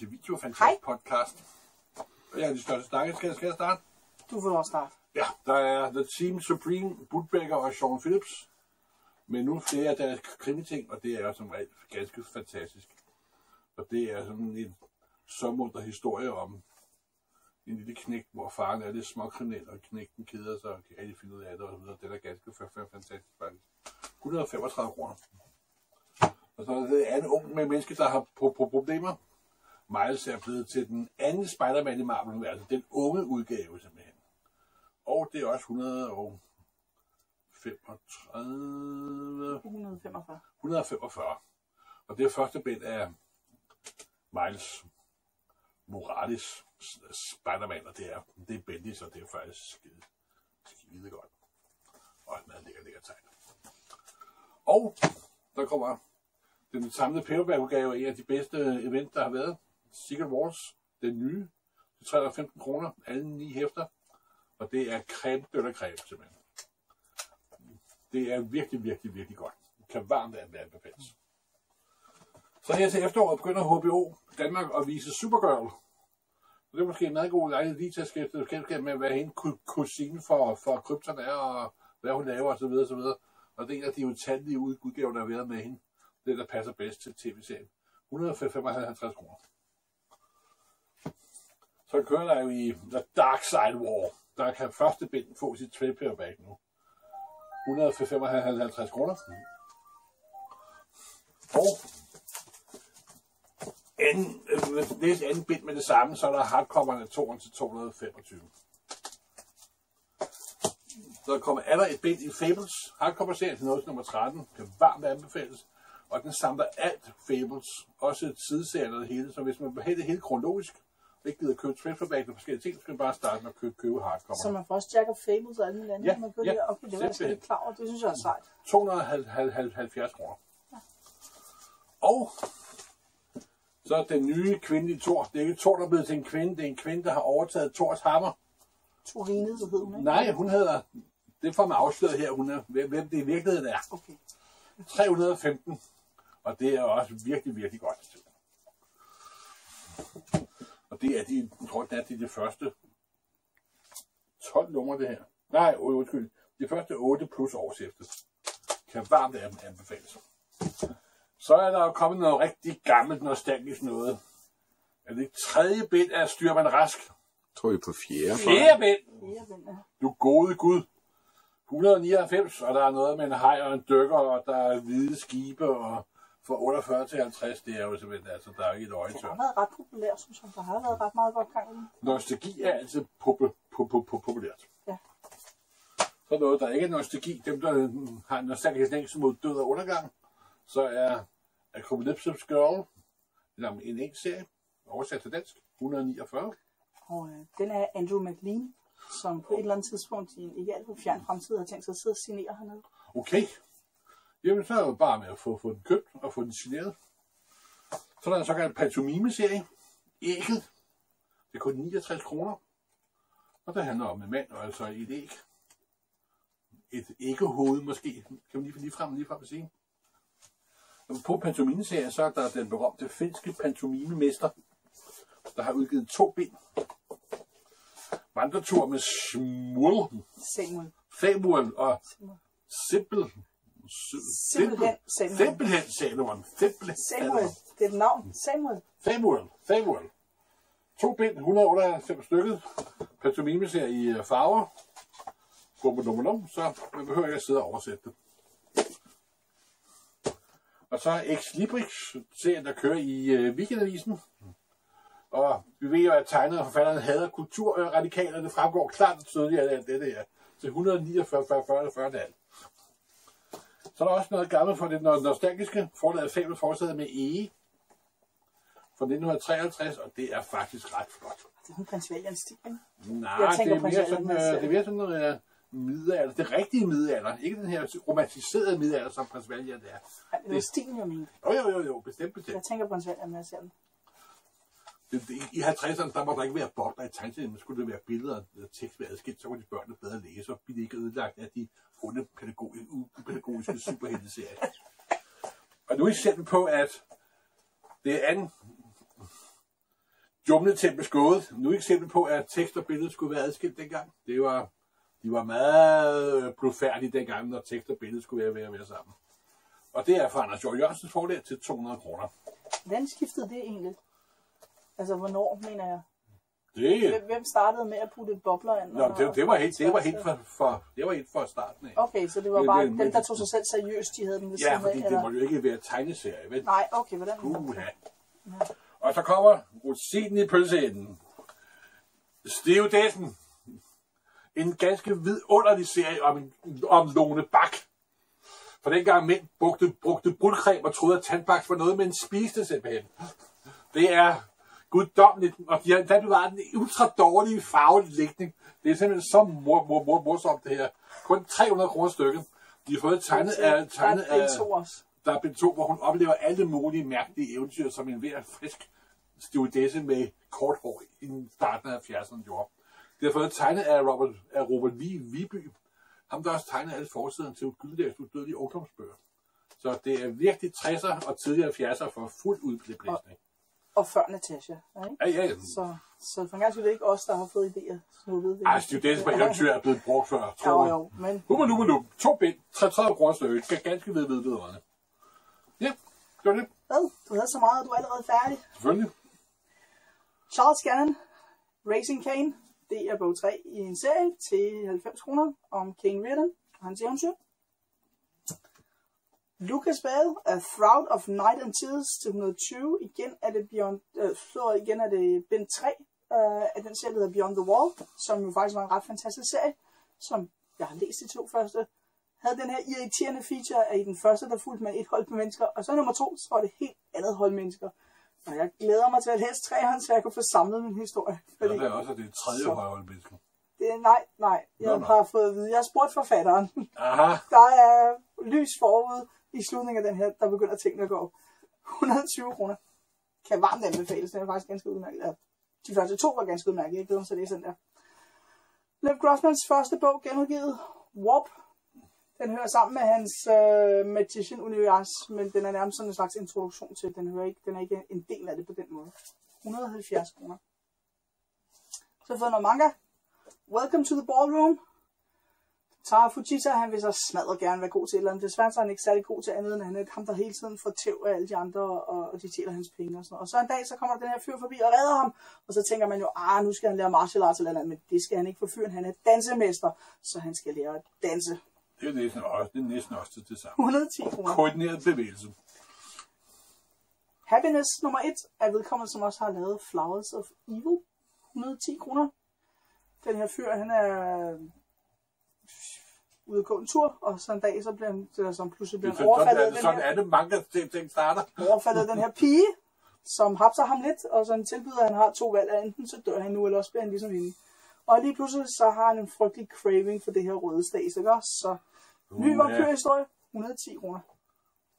til Videofantastisk podcast. Jeg er de største snakke. Skal, skal jeg starte? Du får lov at starte. Ja, der er The Team Supreme, Budbecker og Sean Phillips. Men nu flere af deres krimiting, og det er som regel ganske fantastisk. Og det er sådan en sommunter historie om en lille knægt, hvor faren er lidt småkriminel, og knægten keder sig og kan rigtig finde ud af det, og så videre. Det er ganske fantastisk faktisk. 135 kroner. Og så er det en ung med menneske, der har pro- pro- problemer. Miles er blevet til den anden Spider-Man i Marvel, altså den unge udgave simpelthen. Og det er også 135, 145. 145. Og det er første bind af Miles Morales Spider-Man, og det er, det er Bendy, så det er faktisk skide, skide godt. Og en er lækker, lækker tegn. Og der kommer den samlede paperback-udgave af en af de bedste event, der har været. Secret Wars, den nye, til 315 kroner, alle ni hæfter. Og det er creme de la creme, simpelthen. Det er virkelig, virkelig, virkelig godt. Det kan varmt anbefales. Så her til efteråret begynder HBO Danmark at vise Supergirl. Så det er måske en meget god lejlighed lige til at skifte bekendtskab med, hvad hende kusine for, for krypton er, og hvad hun laver osv. osv. Og det er en af de utallige udgaver, der har været med hende. Det, der passer bedst til tv-serien. 155 kroner. Så kører der jo i The Dark Side War. Der kan første bind få sit trade paperback nu. 155 kroner. Og anden, øh, læs anden bind med det samme, så er der hardcoverne 2 til 225. Så der kommer aller et bind i Fables, hardcover-serien til noget nummer 13, kan varmt anbefales. Og den samler alt Fables, også sideserien og det hele, så hvis man vil have det hele kronologisk, ikke gider købe trade og forskellige ting, så skal man bare starte med at købe, købe hardcover. Så man får også Jack of Fables og alle mulige andre. Ja, man kan ja, ja, okay, det var jeg slet ikke klar over. Det synes jeg er sejt. 270 kroner. Og så er den nye kvinde i Thor. Det er ikke Thor, der er blevet til en kvinde. Det er en kvinde, der har overtaget Thors hammer. Torine, så hed hun, ikke? Nej, hun hedder... Det får man afsløret her, hun er, hvem det i virkeligheden er. Okay. 315. Og det er også virkelig, virkelig godt. Og det er de, jeg tror, det er de, de første 12 numre, det her. Nej, øh, undskyld. De første 8 plus årshæftet. Kan varmt an- anbefales. Så er der jo kommet noget rigtig gammelt, nostalgisk noget. Er det tredje bind af Styrman Rask? tror, vi er på fjerde. Fjerde bind! Du gode Gud. 199, og der er noget med en hej og en dykker, og der er hvide skibe, og fra 48 til 50, det er jo simpelthen, altså, der er ikke et øje Det tør. har været ret populært, synes jeg. Der har været ret meget godt gang i den. Nostalgi er altid popu- pu- pu- pu- populært. Ja. Så noget, der ikke er nostalgi, dem der har en nostalgisk længst mod død og undergang, så er Apocalypse Girl, eller en enkelt serie, oversat til dansk, 149. Og øh, den er Andrew McLean, som på et eller andet tidspunkt i en ikke alt for fjern fremtid har tænkt sig at sidde og signere hernede. Okay. Jamen, så er jo bare med at få, få den købt og få den signeret. Så er der en såkaldt pantomime-serie. Ægget. Det er kun 69 kroner. Og det handler om en mand, og altså et æg. Et æggehoved måske. Kan man lige, lige frem lige frem at sige. På pantomime-serien, så er der den berømte finske pantomimemester, der har udgivet to bind. Vandretur med Smul, Samuel. Samuel og Simpel. Simpelthen Samuel. Simpelthen Samuel. Simpelthen Samuel. Det er et navn. Samuel. Samuel. Samuel. To bind, 198 stykket. Pantomime i øh, farver. Bum, bum, bum, så man behøver ikke at sidde og oversætte det. Og så er Ex Librix serien, der kører i øh, weekendavisen. Og vi ved jo, at tegnere og forfatteren hader kulturradikaler. Det fremgår klart og tydeligt af det her. Til 149, 40, 40, 40 alt. Så er der også noget gammelt for det nostalgiske. Forlaget Fabel fortsætter med Ege fra 1953, og det er faktisk ret flot. Det er en prins stil, ikke? Nej, Jeg det tænker er på mere sådan, øh, det er mere sådan noget øh, middelalder. Det rigtige middelalder. Ikke den her romantiserede middelalder, som prins Valiant er. Ej, det er stilen, jeg mener. Jo, jo, jo, jo, bestemt, bestemt. Jeg tænker på prins Valiant, når jeg ser den. Det, det, I 50'erne, der må der ikke være bobler i tegneserien, men skulle det være billeder og tekst være adskilt, så kunne de børnene bedre læse, og bliver de ikke ødelagt af de onde pædagogiske, upædagogiske superhelteserier. Og nu er et eksempel på, at det er anden Jumletempels gåde. Nu er eksempel på, at tekst og billede skulle være adskilt dengang. Det var, de var meget øh, blodfærdige dengang, når tekst og billede skulle være ved at være sammen. Og det er fra Anders Jørg Jørgensens forlag til 200 kroner. Hvordan skiftede det egentlig? Altså, hvornår, mener jeg? Det, Hvem- startede med at putte bobler ind? Nå, det, det, var helt, det var helt for, for, det var helt fra starten af. Okay, så det var bare men- dem, der tog sig selv seriøst, de havde den ved Ja, siden af, fordi det eller? må jo ikke være tegneserie, vel? Nej, okay, hvordan? Uha. Og så kommer rosinen i pølseenden. Stevedessen. En ganske vidunderlig serie om, en, om Lone Bak. For dengang mænd brugte, brugte brudcreme og troede, at tandbaks var noget, man spiste simpelthen. Det er guddommeligt, og de har endda bevaret den ultra dårlige farvelige lægning. Det er simpelthen så mor, mor, mor, morsomt det her. Kun 300 kroner stykket. De har fået tegnet af, tegnet der er af, to der er 2, hvor hun oplever alle mulige mærkelige eventyr, som en hver frisk stewardesse med kort hår i starten af 70'erne gjorde. Det har fået tegnet af Robert, af Robert V. Viby, ham der også tegnede alle forsiderne til Gyldendags udødelige ungdomsbøger. Så det er virkelig 60'er og tidligere 70'er for fuld udblæsning. Og før Natasha, ikke? Ja, ja. Så, så for en gang skyld er det ikke os, der har fået idéer snuppet. Ej, stewardesse på eventyr er blevet brugt før. Jo, tror jeg. jo, men Hummer, lummer, lum. To bind. 30 kroner stykket. Skal ganske ved vedvedrørende. Ja, det var det. hvad? Du havde så meget, at du er allerede færdig. Selvfølgelig. Charles Gannon, Racing Kane, det er bog 3 i en serie til 90 kroner om Kane Reardon og hans eventyr. Lucas Bale, A Throughout of Night and Tears til 120. Igen er det, Beyond, øh, så igen er det bind 3 øh, af den serie, der hedder Beyond the Wall, som jo faktisk var en ret fantastisk serie, som jeg har læst de to første. Havde den her irriterende feature, at i den første, der fulgte man et hold med mennesker, og så nummer to, så var det et helt andet hold mennesker. Og jeg glæder mig til at læse tre så jeg kan få samlet min historie. Ja, Fordi det er også det tredje Så. højholdsmenneske. det er, nej, nej, jeg nå. har fået at vide. Jeg har spurgt forfatteren. Aha. Der er lys forud i slutningen af den her, der begynder tingene at gå. 120 kroner. Kan varmt anbefales. Den er faktisk ganske udmærket. Ja, de første to var ganske udmærket. Jeg glæder mig til at læse den der. Lev Grossmans første bog genudgivet. Warp. Den hører sammen med hans øh, Magician-univers, men den er nærmest sådan en slags introduktion til. Den, hører ikke, den er ikke en del af det på den måde. 170 kroner. Så har jeg fået noget manga. Welcome to the Ballroom. Tara Fujita, han vil så smadre gerne være god til et eller andet. Desværre så er han ikke særlig god til andet, end han er ham, der hele tiden får tæv af alle de andre, og, og de tjener hans penge og sådan noget. Og så en dag, så kommer den her fyr forbi og redder ham, og så tænker man jo, ah, nu skal han lære martial arts eller andet, men det skal han ikke for fyren, han er dansemester, så han skal lære at danse. Det er næsten også, det er næsten også det samme. 110 kroner. Koordineret bevægelse. Happiness nummer 1 er vedkommende, som også har lavet Flowers of Evil. 110 kroner. Den her fyr, han er ude gå en tur, og så en dag, så bliver han, så pludselig bliver han er sådan, overfaldet er, den sådan her, er det mange ting, ting starter. overfaldet den her pige, som hapser ham lidt, og så tilbyder, at han har to valg, at enten så dør han nu, eller også bliver han ligesom hende. Og lige pludselig, så har han en frygtelig craving for det her røde stas, ikke også? Så ny Uh, vampyrhistorie, 110 kroner.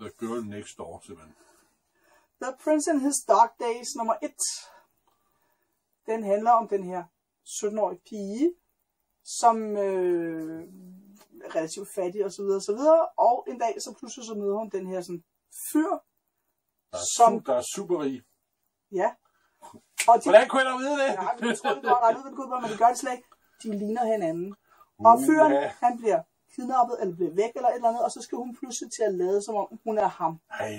The girl next door, simpelthen. The Prince and His Dark Days nummer 1. Den handler om den her 17-årige pige, som øh, relativt fattig og så videre og så videre. Og en dag så pludselig så møder hun den her sådan fyr, Der er, Som- su- der er super rig. ja. Og de, Hvordan kunne jeg da vide det? Ja, jeg tror, det går ret ud, men det gør det slet ikke. De ligner hinanden. Og fyren, han bliver kidnappet, eller bliver væk, eller et eller andet, og så skal hun pludselig til at lade, som om hun er ham. Ej,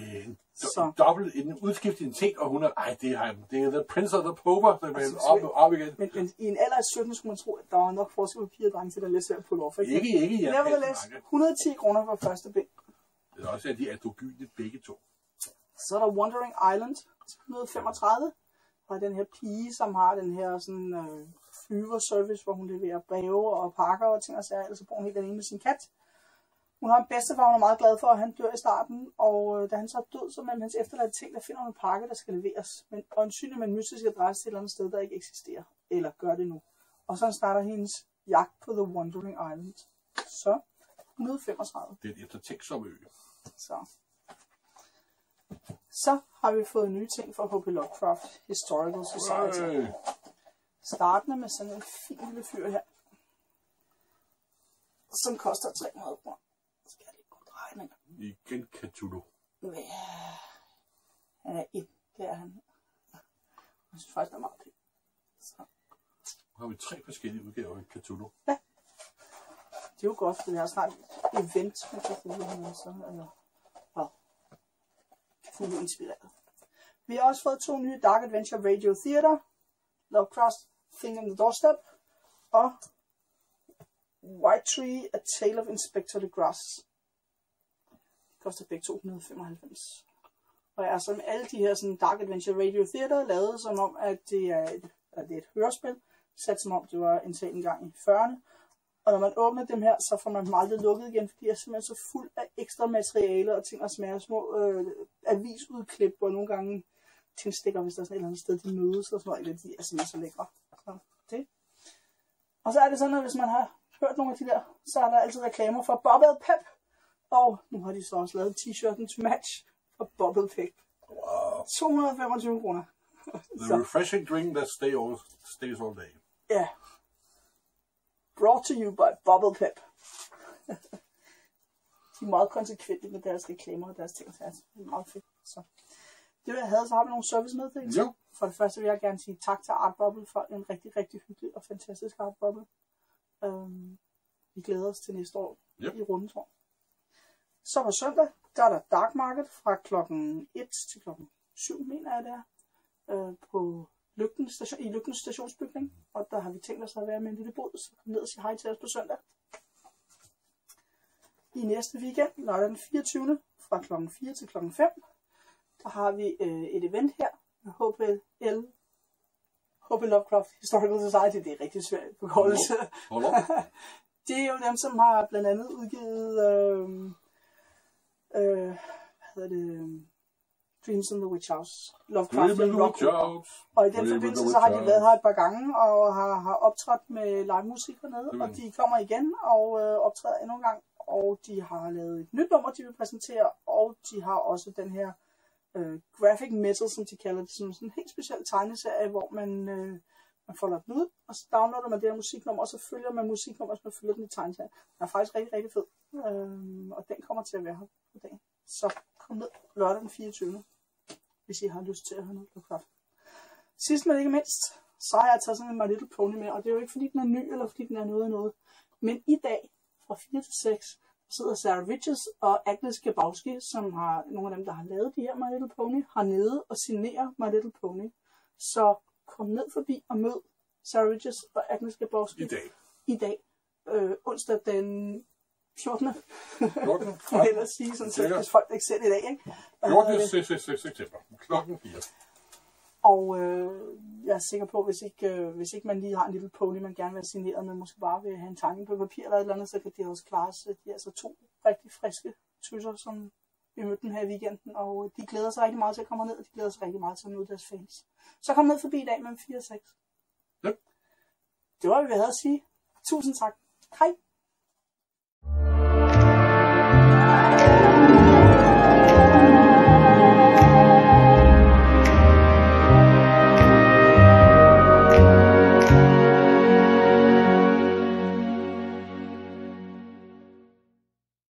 Så. dobbelt en identitet, og hun er, ej, det er ham. Det er The Prince of the Poper, der Altså, op, op igen. Men, men i en alder af 17 skulle man tro, at der var nok forskel på piger og drenge til, at læse at pulle off. Ikke, ikke i Jeg manga. 110 kroner for første bind. Det er også, at de er androgyne begge to. Så er der Wandering Island, 135. Og den her pige, som har den her sådan, øh, flyverservice, hvor hun leverer breve og pakker og ting og sager, ellers så bor hun helt alene med sin kat. Hun har en bedstefar, hun er meget glad for, at han dør i starten, og øh, da han så er død, så mellem hans efterladte ting, der finder hun en pakke, der skal leveres. Men øjensynligt med en mystisk adresse til et eller andet sted, der ikke eksisterer. Eller gør det nu. Og så starter hendes jagt på The Wandering Island. Så 135. Det er et eftertænksom ø. Så. Så har vi fået nye ting fra H.P. Lovecraft Historical Society. Øh, Startende med sådan en fin lille fyr her, som koster 300 kroner. Skal jeg lige gå regninger? igen Cthulhu. Ja, han er et, det er han. Jeg synes faktisk, det er meget pænt. Så. Nu har vi tre forskellige udgaver af Cthulhu. Det er jo godt, for vi har snart event med Cthulhu, så, eller, well, Cthulhu inspireret. Vi har også fået to nye Dark Adventure Radio Theater, Lovecraft Thing on the Doorstep, og White Tree, A Tale of Inspector de Grass. Det koster begge 295. Og er som alle de her sådan Dark Adventure Radio Theater lavet som om, at det er et, at det er et hørespil, sat som om det var en en gang i 40'erne. Og når man åbner dem her, så får man dem aldrig lukket igen, fordi de er simpelthen så fuld af ekstra materiale og ting og smager små øh, avisudklip, og nogle gange tændstikker, hvis der er sådan et eller andet sted, de mødes og sådan noget. De er simpelthen så lækre. Så det. Og så er det sådan, at hvis man har hørt nogle af de der, så er der altid reklamer for Bubble Pep. Og nu har de så også lavet t-shirten to match for Bubble Pep. Wow. 225 kroner. The refreshing drink that stay all, stays all day. Ja. Brought to you by Bubble Pep. de er meget konsekvente med deres reklamer og deres ting. Det er meget fedt. Så. Det var, jeg havde, så har vi nogle servicemeddelelser. Jo. For det første vil jeg gerne sige tak til Art Bubble for en rigtig, rigtig hyggelig og fantastisk Art Bubble. Øhm, vi glæder os til næste år Yep. i Rundetårn. Så på søndag, der er der Dark Market fra klokken 1 til klokken 7, mener jeg det er, øh, på Lygten station, i Lygten stationsbygning. Og der har vi tænkt os at være med en lille bod, så kom ned og sige hej til os på søndag. I næste weekend, lørdag den 24. fra klokken 4 til klokken 5, der har vi øh, et event her HPL, HP Lovecraft Historical Society. Det er rigtig svært på kortelse. Hold op. Det er jo dem, som har blandt andet udgivet, øh, øh, hvad hedder det, øhm, Dreams in the Witch House. Lovecraft Dream Rock. house. Og i den Dream forbindelse, så har de været her et par gange, og har, har optrådt med live musik hernede, Det og de kommer igen og øh, optræder endnu en gang, og de har lavet et nyt nummer, de vil præsentere, og de har også den her øh, graphic metal, som de kalder det, som sådan en helt speciel tegneserie, hvor man, øh, man folder den ud, og så downloader man det her musiknummer, og så følger man musiknummer, så man følger den i tegneserien. Den er faktisk rigtig, rigtig fed, øh, og den kommer til at være her på dagen. Så kom ned lørdag den 24 hvis I har lyst til at høre noget Lovecraft. Sidst men ikke mindst, så har jeg taget sådan en My Little Pony med, og det er jo ikke fordi den er ny, eller fordi den er noget af noget. Men i dag, fra 4 til 6, sidder Sarah Riches og Agnes Gabowski, som har nogle af dem, der har lavet de her My Little Pony, hernede og signerer My Little Pony. Så kom ned forbi og mød Sarah Riches og Agnes Gabowski I dag. i dag, øh, onsdag den 14. 14. Må jeg ellers sige, sådan, så Sikkert. hvis folk ikke ser det i dag, ikke? Hvad hedder 14. det? se- se- se- september. Klokken 4. Og øh, jeg er sikker på, hvis ikke, øh, hvis ikke man lige har en lille pony, man gerne vil have signeret, men måske bare vil have en tegning på papir eller et eller andet, så kan det også klares. De er altså to rigtig friske tøser, som vi mødte dem her weekenden, og de glæder sig rigtig meget til at komme ned, og de glæder sig rigtig meget til at møde deres fans. Så kom ned forbi i dag med en 4-6. Yep. Det var, hvad vi havde at sige. Tusind tak. Hej.